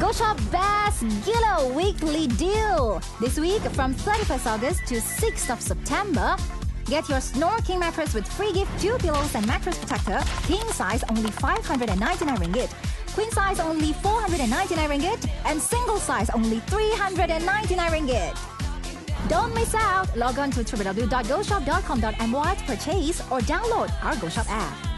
Go shop Best Giler Weekly Deal. This week from 31st August to 6th of September. Get your Snore King mattress with free gift two pillows and mattress protector. King size only 599 ringgit. Queen size only 499 ringgit. And single size only 399 ringgit. Don't miss out. Log on to www.goshop.com.my to purchase or download our GoShop app.